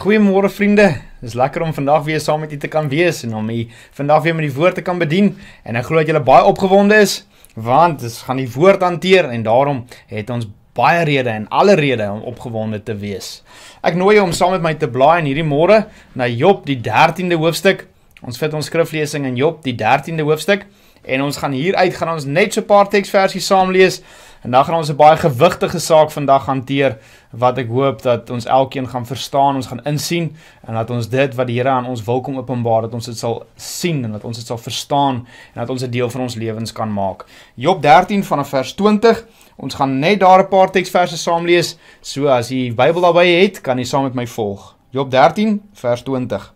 Goeiemôre vriende. Dis lekker om vandag weer saam met u te kan wees en om u vandag weer met die woord te kan bedien. En ek glo dat julle baie opgewonde is want ons gaan die woord hanteer en daarom het ons baie redes en alle redes om opgewonde te wees. Ek nooi jou om saam met my te blaai in hierdie môre na Job die 13de hoofstuk. Ons vat ons skriflesing in Job die 13de hoofstuk en ons gaan hier uit gaan ons net so 'n paar teksversies saam lees. En dan gaan ons 'n baie gewigtige saak vandag hanteer wat ek hoop dat ons elkeen gaan verstaan, ons gaan insien en dat ons dit wat die Here aan ons wil kom openbaar, dat ons dit sal sien en dat ons dit sal verstaan en dat ons 'n deel van ons lewens kan maak. Job 13 vanaf vers 20. Ons gaan net daar 'n paar teksverse saam lees. So as jy die Bybel daarby het, kan jy saam met my volg. Job 13 vers 20.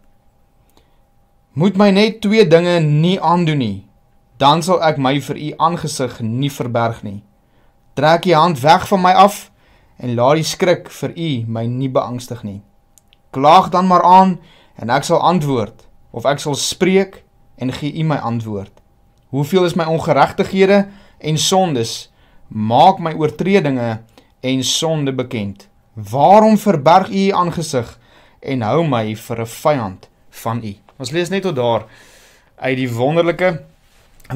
Moet my net twee dinge nie aandoen nie, dan sal ek my vir u aangesig nie verberg nie. Trek u hand weg van my af en laat die skrik vir u my nie beangstig nie. Klaag dan maar aan en ek sal antwoord of ek sal spreek en gee u my antwoord. Hoeveel is my ongeregtighede en sondes? Maak my oortredinge en sonde bekend. Waarom verberg u u aangesig en hou my vir 'n vyand van u? Ons lees net tot daar uit die wonderlike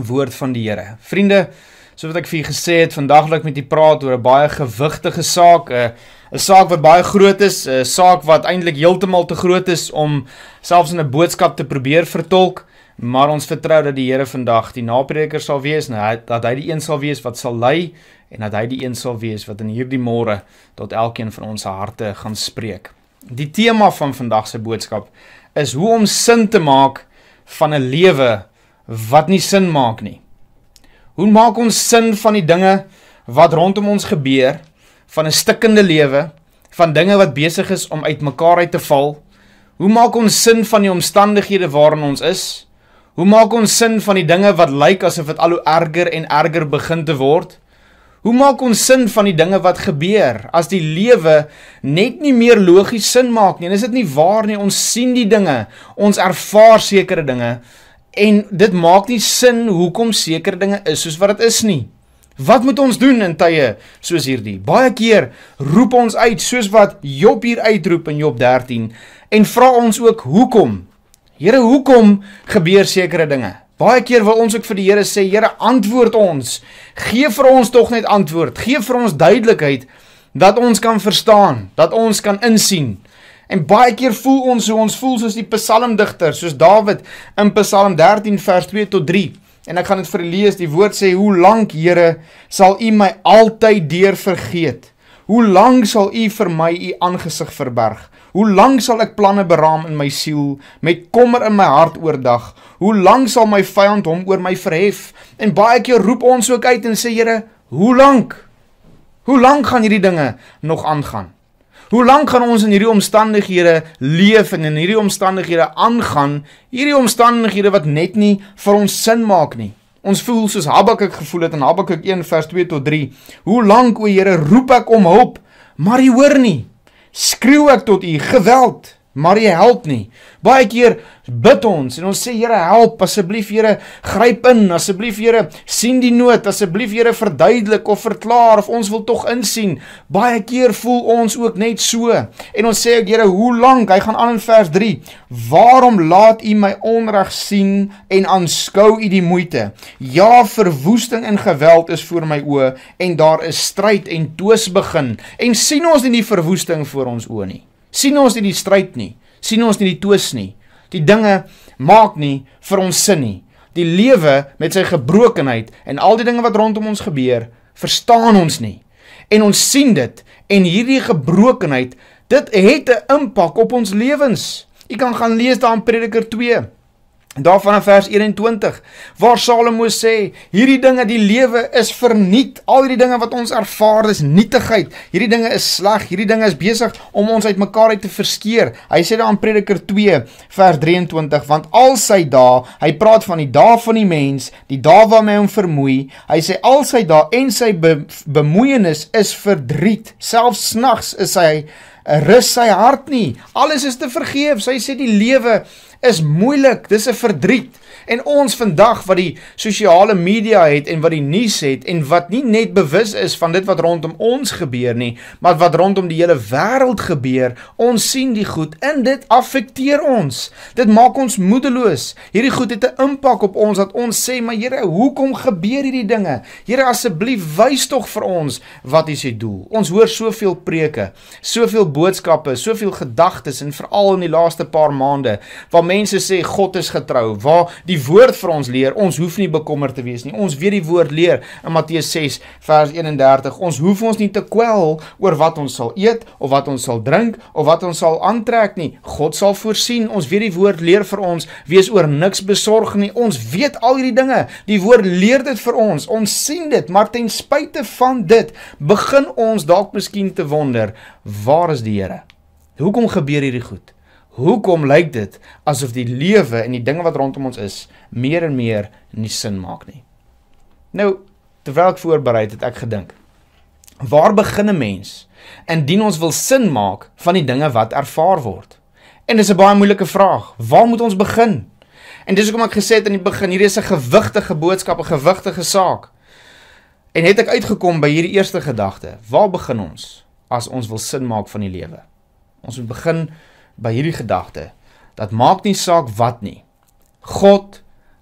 woord van die Here. Vriende, soos wat ek vir julle gesê het, vandag wil ek met julle praat oor 'n baie gewigtige saak, 'n 'n saak wat baie groot is, 'n saak wat eintlik heeltemal te groot is om selfs in 'n boodskap te probeer vertolk, maar ons vertrou dat die Here vandag die naprediker sal wees en hy, dat hy die een sal wees wat sal lei en dat hy die een sal wees wat in hierdie môre tot elkeen van ons harte gaan spreek. Die tema van vandag se boodskap is hoe om sin te maak van 'n lewe wat nie sin maak nie. Hoe maak ons sin van die dinge wat rondom ons gebeur, van 'n stikkende lewe, van dinge wat besig is om uitmekaar uit te val? Hoe maak ons sin van die omstandighede waarin ons is? Hoe maak ons sin van die dinge wat lyk asof dit al hoe erger en erger begin te word? Hoe maak ons sin van die dinge wat gebeur as die lewe net nie meer logies sin maak nie? En is dit nie waar nie? Ons sien die dinge, ons ervaar sekere dinge, en dit maak nie sin hoekom sekere dinge is soos wat dit is nie. Wat moet ons doen in tye soos hierdie? Baie keer roep ons uit soos wat Job hier uitroep in Job 13 en vra ons ook hoekom? Here, hoekom gebeur sekere dinge? Baie keer wil ons ook vir die Here sê, Here, antwoord ons. Gee vir ons tog net antwoord. Gee vir ons duidelikheid dat ons kan verstaan, dat ons kan insien. En baie keer voel ons so ons voel soos die psalmdigter, soos Dawid in Psalm 13 vers 2 tot 3. En ek gaan dit vir u lees. Die woord sê: "Hoe lank, Here, sal u my altyd deur vergeet? Hoe lank sal u vir my u aangesig verberg? Hoe lank sal ek planne beraam in my siel met kommer in my hart oordag? Hoe lank sal my vyand hom oor my verhef?" En baie keer roep ons ook uit en sê: "Here, hoe lank? Hoe lank gaan hierdie dinge nog aangaan?" Hoe lank gaan ons in hierdie omstandighede leef en in hierdie omstandighede aangaan? Hierdie omstandighede wat net nie vir ons sin maak nie. Ons voel soos Habakuk gevoel het in Habakuk 1 vers 2 tot 3. Hoe lank o Here roep ek om hulp, maar U hoor nie. Skreeu ek tot U geweld, maar U help nie. Baie keer bid ons en ons sê Here help asseblief Here gryp in asseblief Here sien die nood asseblief Here verduidelik of verklaar of ons wil tog insien. Baie keer voel ons ook net so en ons sê ek Here hoe lank? Hy gaan aan in vers 3 waarom laat u my onreg sien en aanskou u die moeite? Ja verwoesting en geweld is voor my oë en daar is stryd en twis begin. En sien ons nie die verwoesting voor ons oë nie sien ons nie die stryd nie sien ons nie die twis nie Die dinge maak nie vir ons sin nie. Die lewe met sy gebrokenheid en al die dinge wat rondom ons gebeur, verstaan ons nie. En ons sien dit en hierdie gebrokenheid, dit het 'n impak op ons lewens. Jy kan gaan lees daar in Prediker 2 Daarvan in vers 21 waar Salomo sê hierdie dinge die lewe is verniet. Al hierdie dinge wat ons ervaar is nietigheid. Hierdie dinge is sleg. Hierdie dinge is besig om ons uitmekaar uit te verskeer. Hy sê daar in Prediker 2 vers 23 want al sy dae hy praat van die dae van die mens die dae waarmee hom vermoei. Hy sê al sy dae en sy be, bemoeienis is verdriet. Selfs snags is hy rus sy hart nie. Alles is te vergeef hy sê die lewe is moeilik, dis 'n verdriet. En ons vandag wat die sosiale media het en wat die nuus het en wat nie net bewus is van dit wat rondom ons gebeur nie, maar wat rondom die hele wêreld gebeur, ons sien die goed en dit affekteer ons. Dit maak ons moedeloos. Hierdie goed het 'n impak op ons dat ons sê, "Maar Here, hoekom gebeur hierdie dinge? Here, asseblief wys tog vir ons wat is die doel?" Ons hoor soveel preke, soveel boodskappe, soveel gedagtes en veral in die laaste paar maande waar mense sê God is getrou, waar die woord vir ons leer, ons hoef nie bekommerd te wees nie. Ons weet die woord leer in Matteus 6 vers 31. Ons hoef ons nie te kwel oor wat ons sal eet of wat ons sal drink of wat ons sal aantrek nie. God sal voorsien. Ons weet die woord leer vir ons wees oor niks besorg nie. Ons weet al hierdie dinge. Die woord leer dit vir ons. Ons sien dit, maar ten spyte van dit begin ons dalk miskien te wonder, waar is die Here? Hoekom gebeur hierdie goed? Hoekom lyk dit asof die lewe en die dinge wat rondom ons is meer en meer nie sin maak nie? Nou, terwyl ek voorberei het, het ek gedink, waar begin 'n mens indien ons wil sin maak van die dinge wat ervaar word? En dis 'n baie moeilike vraag. Waar moet ons begin? En dis hoekom ek gesê het aan die begin, hierdie is 'n gewigtige boodskap, 'n gewigtige saak. En het ek uitgekom by hierdie eerste gedagte. Waar begin ons as ons wil sin maak van die lewe? Ons moet begin by hierdie gedagte dat maak nie saak wat nie. God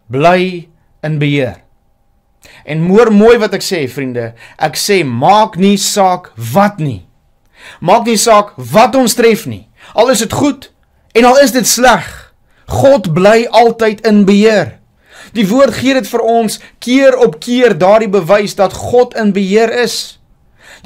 bly in beheer. En moer mooi wat ek sê vriende, ek sê maak nie saak wat nie. Maak nie saak wat ons tref nie. Al is dit goed en al is dit sleg. God bly altyd in beheer. Die woord gee dit vir ons keer op keer daardie bewys dat God in beheer is.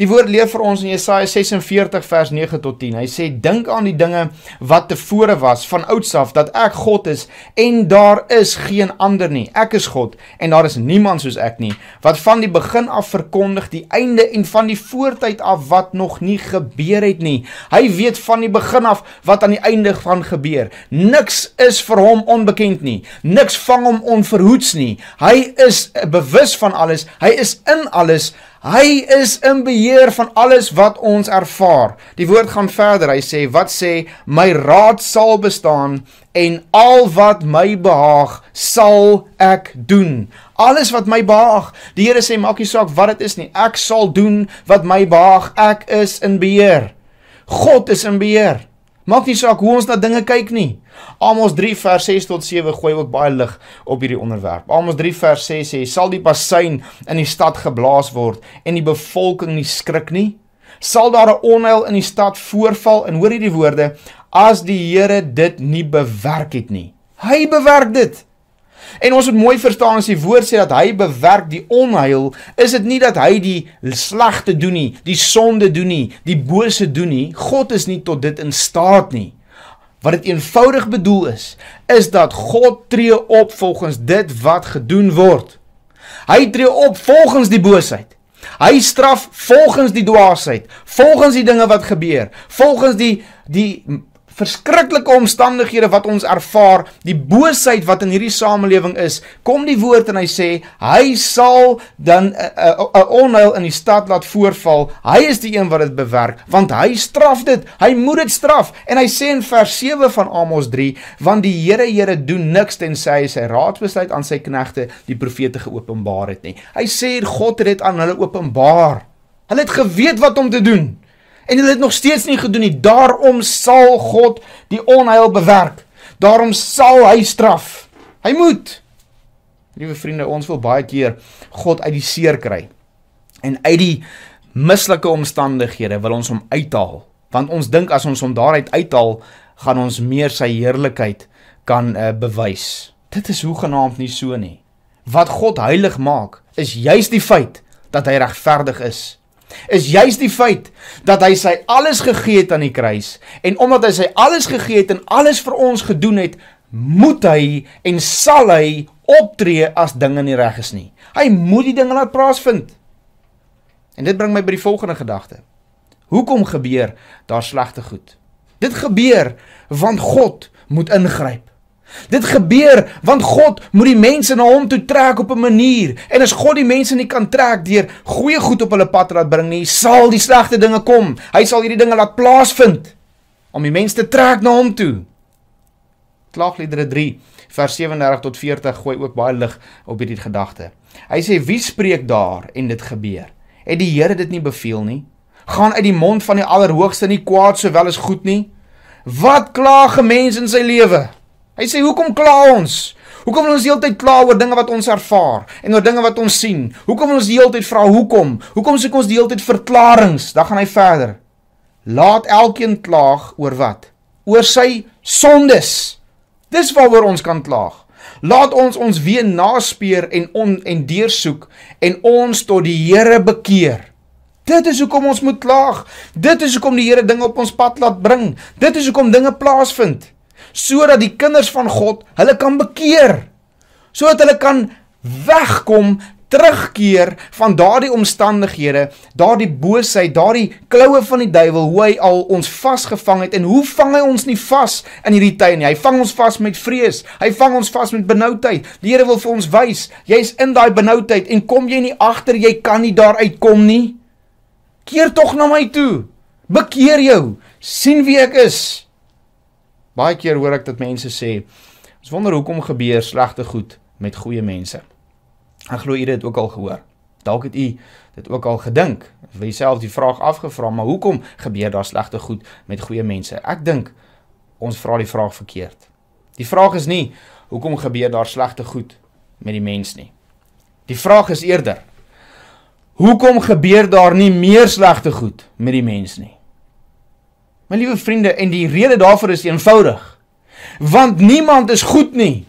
Die woord leer vir ons in Jesaja 46 vers 9 tot 10. Hy sê dink aan die dinge wat tevore was van ouds af dat ek God is en daar is geen ander nie. Ek is God en daar is niemand soos ek nie wat van die begin af verkondig die einde en van die voortyd af wat nog nie gebeur het nie. Hy weet van die begin af wat aan die einde van gebeur. Niks is vir hom onbekend nie. Niks vang hom onverhoeds nie. Hy is bewus van alles. Hy is in alles. Hy is in beheer van alles wat ons ervaar. Die woord gaan verder. Hy sê, "Wat sê, my raad sal bestaan en al wat my behaag, sal ek doen." Alles wat my behaag. Die Here sê, maak nie saak wat dit is nie. Ek sal doen wat my behaag. Ek is in beheer. God is in beheer. Maak nie saak hoe ons na dinge kyk nie. Amos 3 vers 6 tot 7 gooi ook baie lig op hierdie onderwerp. Amos 3 vers 6 sê: "Sal die bassein in die stad geblaas word en die bevolking nie skrik nie? Sal daar 'n onheil in die stad voorval?" En hoor hierdie woorde: "As die Here dit nie bewerk het nie." Hy bewerk dit. En ons moet mooi verstaan as die woord sê dat hy bewerk die onheil, is dit nie dat hy die slegte doen nie, die sonde doen nie, die bose doen nie. God is nie tot dit in staat nie. Wat dit eenvoudig bedoel is, is dat God tree op volgens dit wat gedoen word. Hy tree op volgens die boosheid. Hy straf volgens die dwaasheid, volgens die dinge wat gebeur, volgens die die verskriklike omstandighede wat ons ervaar, die boosheid wat in hierdie samelewing is, kom die woord en hy sê hy sal dan 'n uh, uh, uh, onheil in die stad laat voorval. Hy is die een wat dit bewerk, want hy straf dit. Hy moet dit straf. En hy sê in vers 7 van Amos 3, want die Here Here doen niks tensy hy sy raadsbesluit aan sy knegte, die profete geopenbaar het nie. Hy sê God het dit aan hulle openbaar. Hulle het geweet wat om te doen en hulle het nog steeds nie gedoen nie. Daarom sal God die onheil bewerk. Daarom sal hy straf. Hy moet. Liewe vriende, ons wil baie keer God uit die seer kry. En uit die mislike omstandighede wil ons hom uithaal, want ons dink as ons hom daaruit uithaal, gaan ons meer sy heerlikheid kan uh, bewys. Dit is hoegenaamd nie so nie. Wat God heilig maak, is juis die feit dat hy regverdig is is juis die feit dat hy sy alles gegee het aan die kruis en omdat hy sy alles gegee het en alles vir ons gedoen het, moet hy en sal hy optree as dinge nie reg is nie. Hy moet die dinge laat plaasvind. En dit bring my by die volgende gedagte. Hoekom gebeur daar slegte goed? Dit gebeur want God moet ingryp. Dit gebeur want God moet die mense na hom toe trek op 'n manier. En as God die mense nie kan trek deur goeie goed op hulle pad laat bring nie, sal die slegte dinge kom. Hy sal hierdie dinge laat plaasvind om die mense te trek na hom toe. Klaagliedere 3 vers 37 tot 40 gooi ook baie lig op hierdie gedagte. Hy sê wie spreek daar en dit gebeur? Het die Here dit nie beveel nie? Gaan uit die mond van die Allerhoogste nie kwaad sowel as goed nie? Wat kla 'n mens in sy lewe? Hy sê hoekom kla ons? Hoekom wil ons die hele tyd kla oor dinge wat ons ervaar en oor dinge wat ons sien? Hoekom wil ons die hele tyd vra hoekom? Hoekom soek ons die hele tyd verklaringe? Dan gaan hy verder. Laat elkeen klaag oor wat? Oor sy sondes. Dis waaroor ons kan klaag. Laat ons ons weer naspeur en on, en deursoek en ons tot die Here bekeer. Dit is hoekom ons moet klaag. Dit is hoekom die Here dinge op ons pad laat bring. Dit is hoekom dinge plaasvind sodat die kinders van God hulle kan bekeer. Sodat hulle kan wegkom terugkeer van daardie omstandighede, daardie boosheid, daardie kloue van die duiwel, hoe hy al ons vasgevang het en hoe vang hy ons nie vas in hierdie tyd nie? Hy vang ons vas met vrees. Hy vang ons vas met benoudheid. Die Here wil vir ons wys, jy's in daai benoudheid en kom jy nie agter jy kan nie daar uitkom nie? Keer tog na my toe. Bekeer jou. sien wie ek is. Baie keer hoor ek dat mense sê, ons wonder hoekom gebeur slegte goed met goeie mense. Ek glo u het dit ook al gehoor. Dalk het u dit ook al gedink. Vir jouself die vraag afgevra, maar hoekom gebeur daar slegte goed met goeie mense? Ek dink ons vra die vraag verkeerd. Die vraag is nie hoekom gebeur daar slegte goed met die mens nie. Die vraag is eerder hoekom gebeur daar nie meer slegte goed met die mens nie? My liewe vriende, en die rede daarvoor is eenvoudig. Want niemand is goed nie.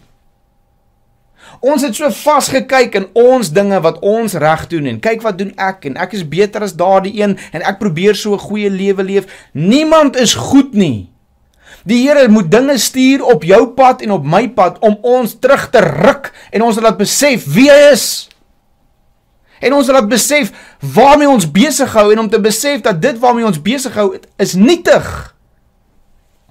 Ons het so vasgekyk in ons dinge wat ons reg doen en kyk wat doen ek en ek is beter as daardie een en ek probeer so 'n goeie lewe leef. Niemand is goed nie. Die Here moet dinge stuur op jou pad en op my pad om ons terug te ruk en ons laat besef wie hy is. En ons laat besef waarmee ons besig hou en om te besef dat dit waarmee ons besig hou is nietig.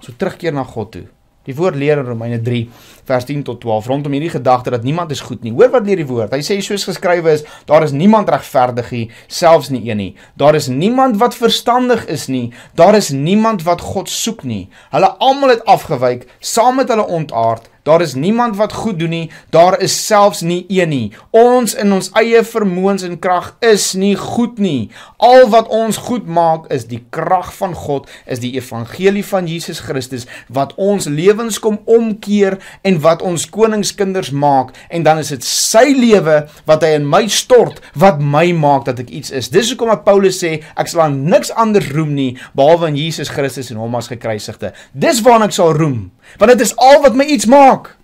Ons moet terugkeer na God toe. Die woord leer in Romeine 3 vers 10 tot 12 rondom hierdie gedagte dat niemand is goed nie. Hoor wat leer die woord. Hy sê soos geskrywe is, daar is niemand regverdig nie, selfs nie een nie. Daar is niemand wat verstandig is nie. Daar is niemand wat God soek nie. Hulle almal het afgewyk, saam met hulle ontaard. Daar is niemand wat goed doen nie. Daar is selfs nie een nie. Ons in ons eie vermoëns en krag is nie goed nie. Al wat ons goed maak is die krag van God, is die evangelie van Jesus Christus wat ons lewens kom omkeer en wat ons koningskinders maak en dan is dit sy lewe wat hy in my stort wat my maak dat ek iets is. Dis hoekom Paulus sê ek sal aan niks anders roem nie behalwe aan Jesus Christus en hom as gekruisigde. Dis waarna ek sal roem want dit is al wat my iets maak.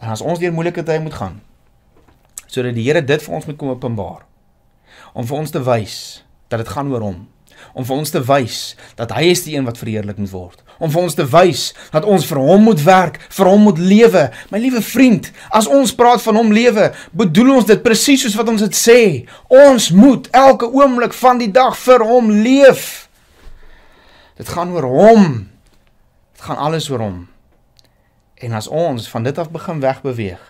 En as ons deur moeilike tye moet gaan, sodat die Here dit vir ons moet kom openbaar, om vir ons te wys dat dit gaan oor hom, om vir ons te wys dat hy is die een wat verheerlik moet word, om vir ons te wys dat ons vir hom moet werk, vir hom moet lewe. My liewe vriend, as ons praat van hom lewe, bedoel ons dit presies soos wat ons dit sê. Ons moet elke oomblik van die dag vir hom leef. Dit gaan oor hom. Gaan alles oor hom. En as ons van dit af begin wegbeweeg,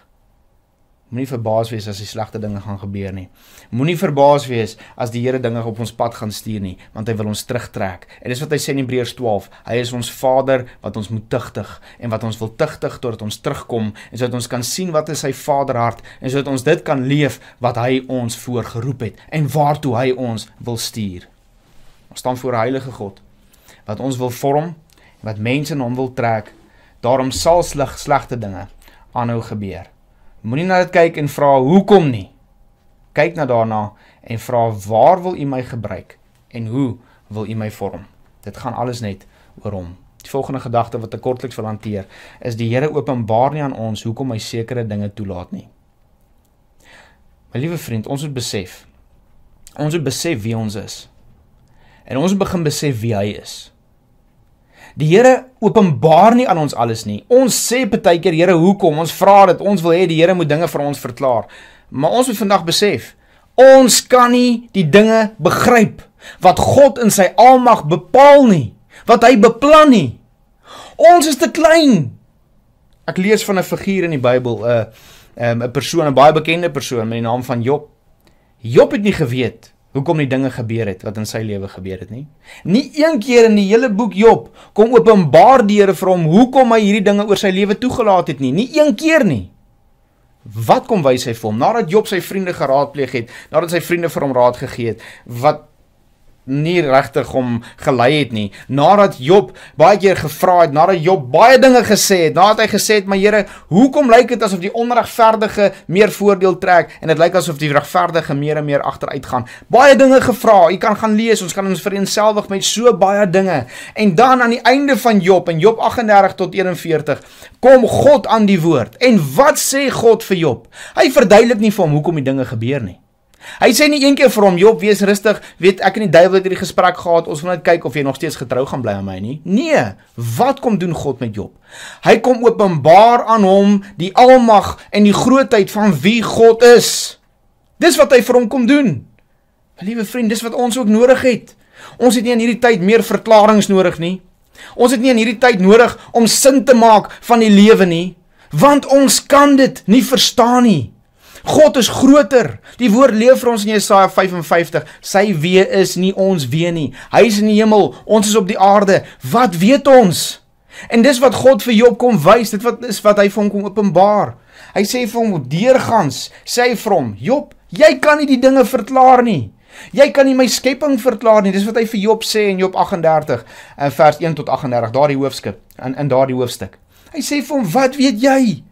moenie verbaas wees as die slegte dinge gaan gebeur nie. Moenie verbaas wees as die Here dinge op ons pad gaan stuur nie, want hy wil ons terugtrek. En dis wat hy sê in Hebreërs 12, hy is ons Vader wat ons moet tugtig en wat ons wil tugtig totdat ons terugkom en sodat ons kan sien wat is sy Vaderhart en sodat ons dit kan leef wat hy ons voorgeroep het en waartoe hy ons wil stuur. Ons staan voor 'n heilige God wat ons wil vorm, wat mense in hom wil trek Daarom sal sleg slegte dinge aanhou gebeur. Moenie na dit kyk en vra hoekom nie. Kyk na daarna en vra waar wil U my gebruik en hoe wil U my vorm? Dit gaan alles net oor hom. Die volgende gedagte wat ek kortliks wil hanteer is die Here openbaar nie aan ons hoekom hy sekere dinge toelaat nie. My liewe vriend, ons moet besef. Ons moet besef wie ons is. En ons moet begin besef wie hy is. Die Here openbaar nie aan ons alles nie. Ons sê baie keer, Here, hoekom? Ons vra dit. Ons wil hê die Here moet dinge vir ons verklaar. Maar ons moet vandag besef, ons kan nie die dinge begryp wat God in sy almag bepaal nie, wat hy beplan nie. Ons is te klein. Ek lees van 'n figuur in die Bybel, 'n 'n 'n persoon, 'n baie bekende persoon met die naam van Job. Job het nie geweet hoekom die dinge gebeur het wat in sy lewe gebeur het nie. Nie een keer in die hele boek Job kom openbaar die Here vir hom hoekom hy hierdie dinge oor sy lewe toegelaat het nie. Nie een keer nie. Wat kom wys hy vir hom nadat Job sy vriende geraadpleeg het, nadat sy vriende vir hom raad gegee het? Wat nie regtig hom gelei het nie. Nadat Job baie keer gevra het, nadat Job baie dinge gesê het, nadat hy gesê het, "Maar Here, hoekom lyk dit asof die onregverdige meer voordeel trek en dit lyk asof die regverdige meer en meer agteruit gaan?" Baie dinge gevra. Jy kan gaan lees, ons kan ons vereenselwig met so baie dinge. En dan aan die einde van Job, in Job 38 tot 41, kom God aan die woord. En wat sê God vir Job? Hy verduidelik nie vir hom hoekom die dinge gebeur nie. Hy sê nie eendag vir hom Job wees rustig, weet ek en die duiwel het hierdie gesprek gehad, ons wil net kyk of jy nog steeds getrou gaan bly aan my nie. Nee, wat kom doen God met Job? Hy kom openbaar aan hom die almag en die grootheid van wie God is. Dis wat hy vir hom kom doen. My liewe vriend, dis wat ons ook nodig het. Ons het nie in hierdie tyd meer verklaringe nodig nie. Ons het nie in hierdie tyd nodig om sin te maak van die lewe nie, want ons kan dit nie verstaan nie. God is groter. Die woord leef vir ons in Jesaja 55. Sy wee is nie ons wee nie. Hy is in die hemel, ons is op die aarde. Wat weet ons? En dis wat God vir Job kom wys, dit wat is wat hy vir hom kom openbaar. Hy sê vir hom deurgangs, sê hy vir hom, Job, jy kan nie die dinge verklaar nie. Jy kan nie my skepping verklaar nie. Dis wat hy vir Job sê in Job 38 in vers 1 tot 38, daardie hoofstuk, in in daardie hoofstuk. Hy sê vir hom, "Wat weet jy?"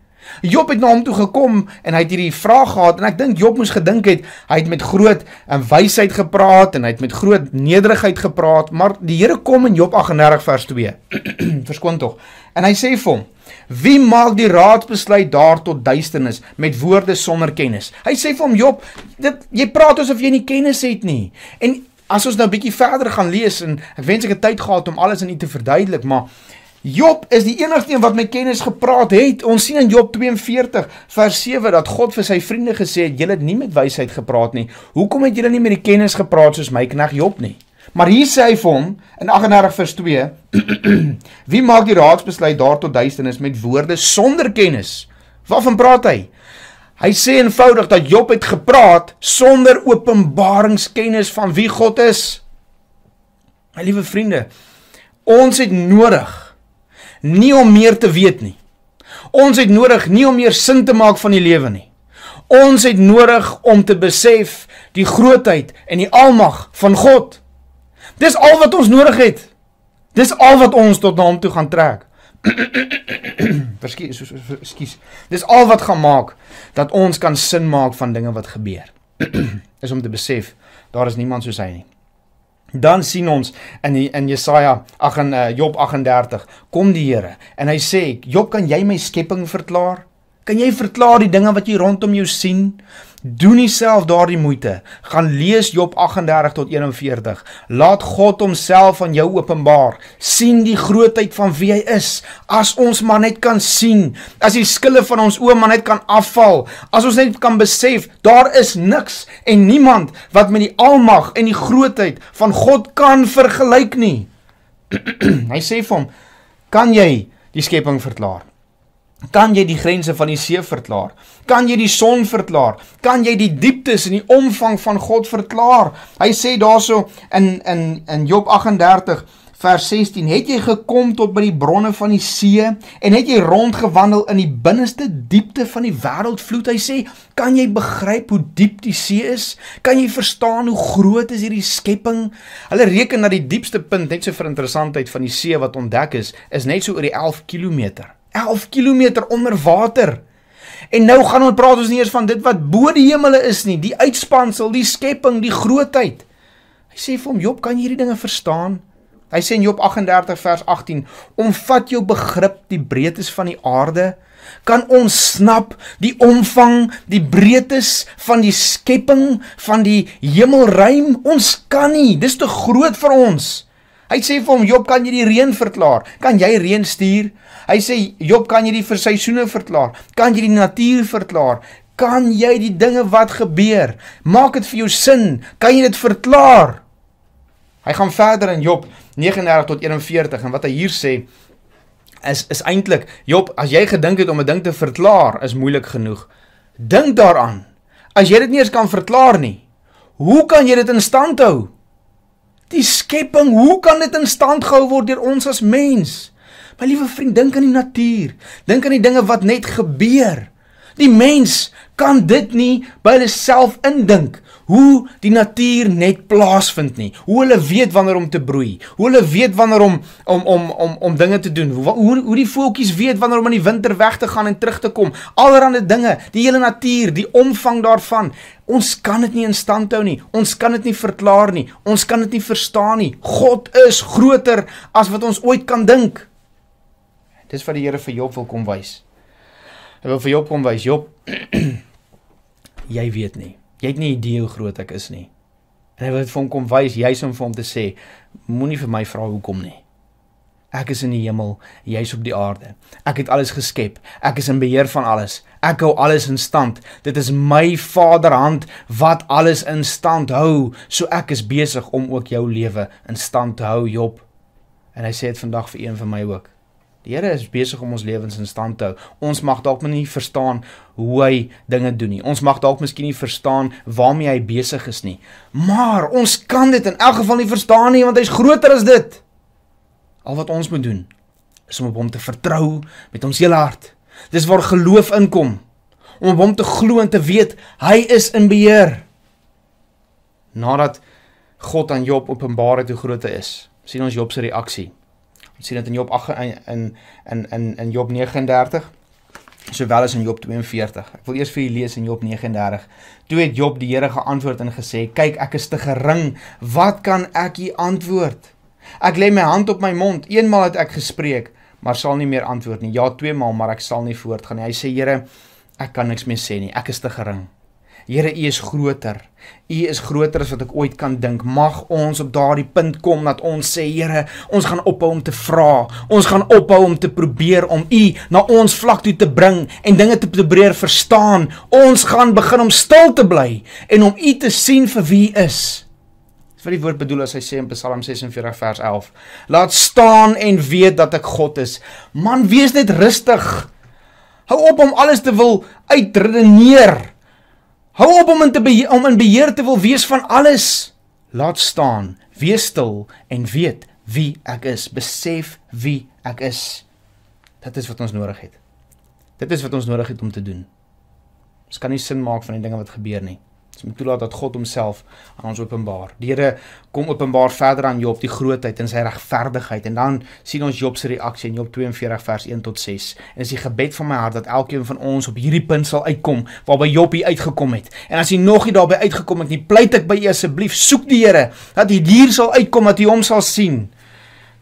Job het na hom toe gekom en hy het hierdie vraag gehad en ek dink Job moes gedink het hy het met groot eh, wysheid gepraat en hy het met groot nederigheid gepraat maar die Here kom in Job 38 vers 2 verskoon tog. En hy sê vir hom wie maak die raadsbesluit daar tot duisternis met woorde sonder kennis? Hy sê vir hom Job dit jy praat asof jy nie kennis het nie. En as ons nou 'n bietjie verder gaan lees en ek wens ek het tyd gehad om alles aan u te verduidelik maar Job is die enigste een wat met kennis gepraat het. Ons sien in Job 42 vers 7 dat God vir sy vriende gesê het: "Julle het nie met wysheid gepraat nie. Hoekom het julle nie met die kennis gepraat soos my knegt Job nie?" Maar hier sê hy vir hom in 38 vers 2: "Wie maak die raadsbesluit daar tot duisternis met woorde sonder kennis?" Waarvan praat hy? Hy sê eenvoudig dat Job het gepraat sonder openbaringskennis van wie God is. My liewe vriende, ons het nodig nie om meer te weet nie. Ons het nodig nie om meer sin te maak van die lewe nie. Ons het nodig om te besef die grootheid en die almag van God. Dis al wat ons nodig het. Dis al wat ons tot na hom toe gaan trek. Verskuis, ekskuus. Dis al wat gaan maak dat ons kan sin maak van dinge wat gebeur. is om te besef daar is niemand soos hy nie. Dan sien ons in die, in Jesaja 8 en uh, Job 38 kom die Here en hy sê Job kan jy my skepping verklaar? Kan jy verklaar die dinge wat jy rondom jou sien? Doen nie self daardie moeite. Gaan lees Job 38 tot 41. Laat God homself aan jou openbaar. sien die grootheid van wie hy is. As ons maar net kan sien, as die skille van ons oë maar net kan afval, as ons net kan besef daar is niks en niemand wat met die almag en die grootheid van God kan vergelyk nie. hy sê vir hom, "Kan jy die skepping verklaar?" Kan jy die grense van die see verklaar? Kan jy die son verklaar? Kan jy die dieptes en die omvang van God verklaar? Hy sê daarso in in in Job 38 vers 16: "Het jy gekom tot by die bronne van die see en het jy rondgewandel in die binneste diepte van die wêreldvloed?" Hy sê, "Kan jy begryp hoe diep die see is? Kan jy verstaan hoe groot is hierdie skepping?" Hulle reken dat die diepste punt net so vir interessantheid van die see wat ontdek is, is net so oor die 11 km. 11 km onder water. En nou gaan ons praat ons nie eers van dit wat bo die hemele is nie, die uitspansel, die skepping, die grootheid. Hy sê vir hom Job, kan jy hierdie dinge verstaan? Hy sê in Job 38 vers 18: "Omvat jou begrip die breedtes van die aarde? Kan ons snap die omvang, die breedtes van die skepping, van die hemelruim? Ons kan nie. Dis te groot vir ons." Hy sê vir hom Job, kan jy die reën verklaar? Kan jy reën stuur? Hy sê Job, kan jy die verseisoene verklaar? Kan jy die natuur verklaar? Kan jy die dinge wat gebeur? Maak dit vir jou sin? Kan jy dit verklaar? Hy gaan verder in Job 39 tot 41 en wat hy hier sê is is eintlik Job, as jy gedink het om 'n ding te verklaar is moeilik genoeg. Dink daaraan. As jy dit nie eens kan verklaar nie, hoe kan jy dit in stand hou? Die skepping, hoe kan dit in stand gehou word deur ons as mens? My liewe vriend, dink aan die natuur. Dink aan die dinge wat net gebeur. Die mens kan dit nie by hulle self indink hoe die natuur net plaasvind nie. Hoe hulle weet wanneer om te broei. Hoe hulle weet wanneer om om om om om dinge te doen. Hoe hoe, hoe die voeltjies weet wanneer om in die winter weg te gaan en terug te kom. Allerhande dinge, die hele natuur, die omvang daarvan. Ons kan dit nie in stand hou nie. Ons kan dit nie verklaar nie. Ons kan dit nie verstaan nie. God is groter as wat ons ooit kan dink. Dis wat die Here vir Job wil kom wys. Hy wil vir Job kom wys, Job, jy weet nie. Jy het nie idee hoe groot ek is nie. En hy wil vir hom kom wys, jy's om vir hom te sê, moenie vir my vra hoekom nie. Ek is in die hemel, jy's op die aarde. Ek het alles geskep. Ek is in beheer van alles. Ek hou alles in stand. Dit is my Vaderhand wat alles in stand hou. So ek is besig om ook jou lewe in stand te hou, Job. En hy sê dit vandag vir een van my ook. Die Here is besig om ons lewens in stand te hou. Ons mag dalk nie verstaan hoe hy dinge doen nie. Ons mag dalk miskien nie verstaan waarmee hy besig is nie. Maar ons kan dit in elk geval nie verstaan nie want hy's groter as dit. Al wat ons moet doen is om op hom te vertrou met ons hele hart. Dis waar geloof inkom. Om op hom te glo en te weet hy is in beheer. Nadat God aan Job openbaar het hoe groot hy is, sien ons Job se reaksie. Ons sien dit in Job 8 in in in in Job 39 sowel as in Job 42. Ek wil eers vir julle lees in Job 39. Toe het Job die Here geantwoord en gesê: "Kyk, ek is te gering. Wat kan ek u antwoord? Ek lê my hand op my mond. Eenmaal het ek gespreek, maar sal nie meer antwoord nie. Ja, twee maal, maar ek sal nie voortgaan nie." Hy sê: "Here, ek kan niks meer sê nie. Ek is te gering." Here, U is groter. U is groter as wat ek ooit kan dink. Mag ons op daardie punt kom dat ons sê, Here, ons gaan ophou om te vra. Ons gaan ophou om te probeer om U na ons vlak toe te bring en dinge te probeer verstaan. Ons gaan begin om stil te bly en om U te sien vir wie U is. Dis wat die woord bedoel as hy sê in Psalm 46 vers 11. Laat staan en weet dat ek God is. Man, wees net rustig. Hou op om alles te wil uitredeneer. Hou op om in te beheer, om in beheer te wil wees van alles. Laat staan, wees stil en weet wie ek is. Besef wie ek is. Dit is wat ons nodig het. Dit is wat ons nodig het om te doen. Ons kan nie sin maak van die dinge wat gebeur nie. Ons moet toelaat dat God homself aan ons openbaar. Die Here kom openbaar verder aan Job die grootheid en sy regverdigheid en dan sien ons Job se reaksie in Job 42 vers 1 tot 6. En dis die gebed van my hart dat elkeen van ons op hierdie punt sal uitkom waarby Job hier uitgekom het. En as hy nog nie daarby uitgekom het nie, pleit ek by u asseblief soek die Here dat hy hier sal uitkom dat hy hom sal sien.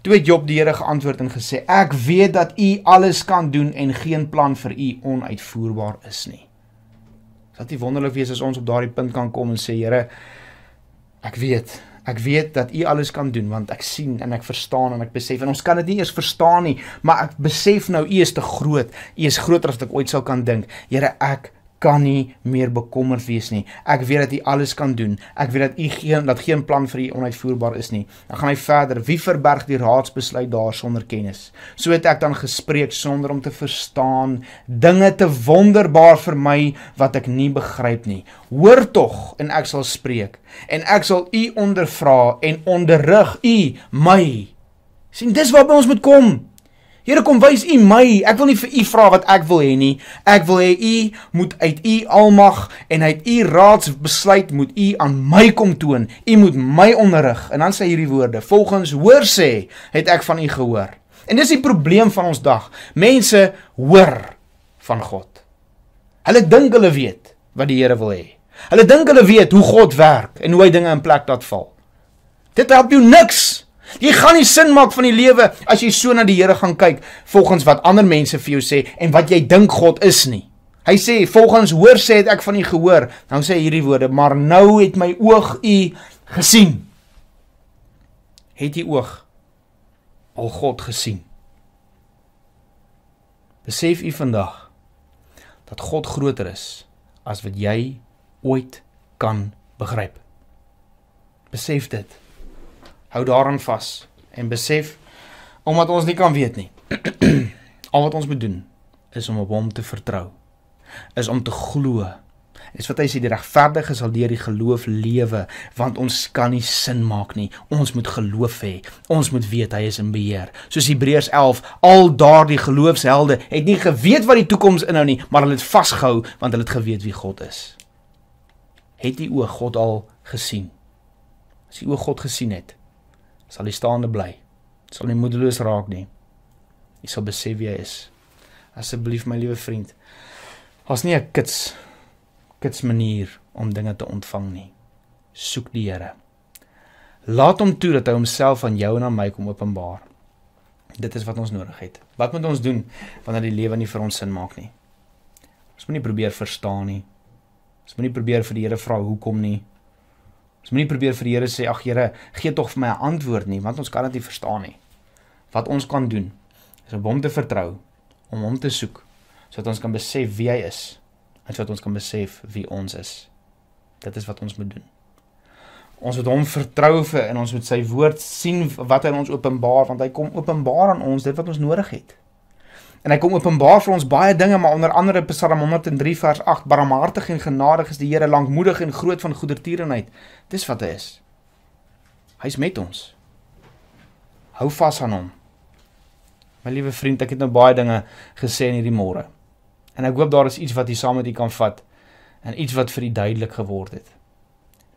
Toe het Job die Here geantwoord en gesê: "Ek weet dat u alles kan doen en geen plan vir u onuitvoerbaar is nie." Sal dit wonderlik wees as ons op daardie punt kan kom en sê Here, ek weet, ek weet dat U alles kan doen want ek sien en ek verstaan en ek besef en ons kan dit nie eers verstaan nie, maar ek besef nou U is te groot. U is groter as ek ooit sou kan dink. Here, ek kan nie meer bekommerd wees nie. Ek weet dat U alles kan doen. Ek weet dat U geen dat geen plan vir U onuitvoerbaar is nie. Dan gaan hy verder. Wie verberg die raadsbesluit daar sonder kennis? So het ek dan gespreek sonder om te verstaan, dinge te wonderbaar vir my wat ek nie begryp nie. Hoor tog en ek sal spreek en ek sal U ondervra en onderrig U my. sien dis waar by ons moet kom. Here kom wys u my. Ek wil nie vir u vra wat ek wil hê nie. Ek wil hê u moet uit u almag en uit u raadsbesluit moet u aan my kom toon. U moet my onderrig. En dan sê hierdie woorde: Volgens hoor sê het ek van u gehoor. En dis die probleem van ons dag. Mense hoor van God. Hulle dink hulle weet wat die Here wil hê. Hulle dink hulle weet hoe God werk en hoe hy dinge in plek laat val. Dit help jou niks. Jy gaan nie sin maak van die lewe as jy so na die Here gaan kyk volgens wat ander mense vir jou sê en wat jy dink God is nie. Hy sê volgens hoor sê het ek van u gehoor. Dan sê hy hierdie woorde, maar nou het my oog u gesien. Het jy oog al God gesien? Besef u vandag dat God groter is as wat jy ooit kan begryp. Besef dit hou daaraan vas en besef omdat ons nie kan weet nie. al wat ons moet doen is om op hom te vertrou. Is om te glo. Dis wat hy sê die regverdige sal deur die geloof lewe, want ons kan nie sin maak nie. Ons moet geloof hê. Ons moet weet hy is in beheer. Soos Hebreërs 11, al daardie geloofshelde het nie geweet wat die toekoms inhou nie, maar hulle het vasgehou want hulle het geweet wie God is. Het jy o God al gesien? As jy o God gesien het, sal jy staande bly. Sal nie moedeloos raak nie. Jy sal besef wie hy is. Asseblief my liewe vriend. Ons nie 'n kits kits manier om dinge te ontvang nie. Soek die Here. Laat hom toe dat hy homself aan jou en aan my kom openbaar. Dit is wat ons nodig het. Wat moet ons doen wanneer die lewe nie vir ons sin maak nie? Ons moenie probeer verstaan nie. Ons moenie probeer vir die Here vra hoekom nie. Ons moenie probeer vir die Here sê ag Here, gee tog vir my 'n antwoord nie, want ons kan dit nie verstaan nie. Wat ons kan doen is om hom te vertrou, om hom te soek sodat ons kan besef wie hy is en sodat ons kan besef wie ons is. Dit is wat ons moet doen. Ons moet hom vertrou vir en ons moet sy woord sien wat hy ons openbaar want hy kom openbaar aan ons dit wat ons nodig het. En hy kom openbaar vir ons baie dinge maar onder andere Psalm 103 vers 8 barmhartig en genadig is die Here lankmoedig en groot van goedertierenheid. Dis wat hy is. Hy's met ons. Hou vas aan hom. My liewe vriend, ek het nou baie dinge gesê in hierdie môre. En ek hoop daar is iets wat jy saam met u kan vat en iets wat vir u duidelik geword het.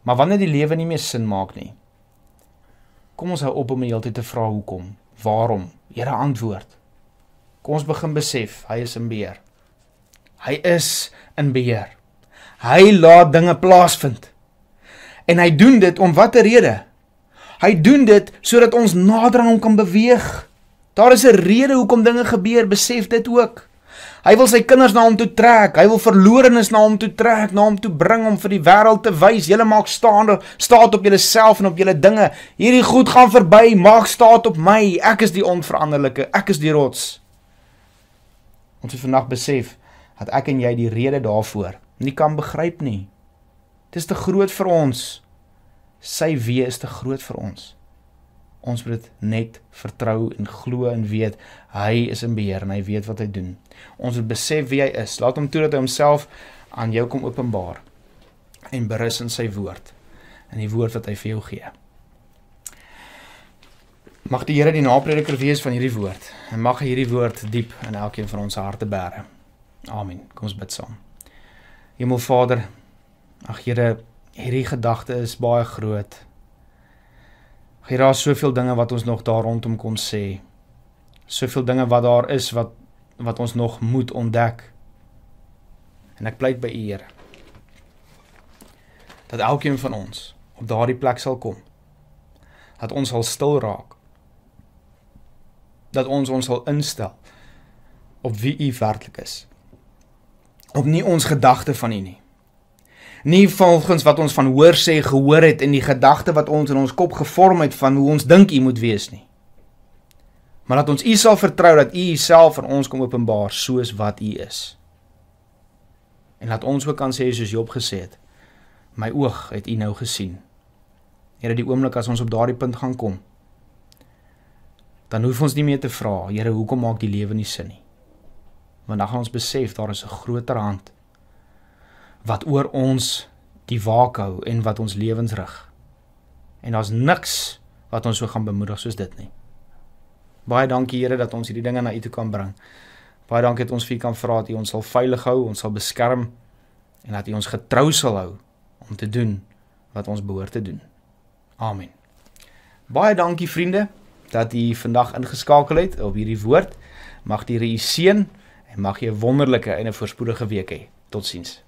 Maar wanneer die lewe nie meer sin maak nie, kom ons hou op om die hele tyd te vra hoekom, waarom? Here antwoord. Kom ons begin besef hy is in beheer. Hy is in beheer. Hy laat dinge plaasvind. En hy doen dit om watter rede? Hy doen dit sodat ons nader aan hom kan beweeg. Daar is 'n rede hoekom dinge gebeur, besef dit ook. Hy wil sy kinders na hom toe trek. Hy wil verlorenes na hom toe trek, na hom toe bring om vir die wêreld te wys, julle maak staande, staat op julleself en op julle dinge. Hierdie goed gaan verby, maak staat op my. Ek is die onveranderlike. Ek is die rots. Ons moet vandag besef dat ek en jy die rede daarvoor nie kan begryp nie. Dit is te groot vir ons. Sy wee is te groot vir ons. Ons moet dit net vertrou en glo en weet hy is in beheer en hy weet wat hy doen. Ons moet besef wie hy is. Laat hom toe dat hy homself aan jou kom openbaar en berus in sy woord. In die woord wat hy vir jou gee. Mag die Here die naprediker wees van hierdie woord en mag hy hierdie woord diep in elkeen van ons harte bære. Amen. Kom ons bid saam. Hemelvader, ag Here, hierdie gedagte is baie groot. Hier daar is soveel dinge wat ons nog daar rondom kon sê. Soveel dinge wat daar is wat wat ons nog moet ontdek. En ek pleit by U, Here, dat elkeen van ons op daardie plek sal kom. Dat ons sal stil raak. Dat ons ons sal instel op wie U werklik is. Op nie ons gedagte van U nie nie volgens wat ons van hoor sê gehoor het en die gedagte wat ons in ons kop gevorm het van hoe ons dink u moet wees nie. Maar dat ons u sal vertrou dat u self aan ons kom openbaar soos wat u is. En laat ons ook kan sê soos Job gesê het, my oog het u nou gesien. Here die oomblik as ons op daardie punt gaan kom, dan hoef ons nie meer te vra, Here, hoekom maak die lewe nie sin nie? Want dan gaan ons besef daar is 'n groter hand wat oor ons die waak hou en wat ons lewens rig. En daar's niks wat ons so gaan bemoedig soos dit nie. Baie dankie Here dat ons hierdie dinge na U toe kan bring. Baie dankie dat ons vir U kan vra dat U ons sal veilig hou, ons sal beskerm en dat U ons getrou sal hou om te doen wat ons behoort te doen. Amen. Baie dankie vriende dat u vandag ingeskakel het op hierdie woord. Mag die Here u seën en mag jy 'n wonderlike en 'n voorspoedige week hê. Totsiens.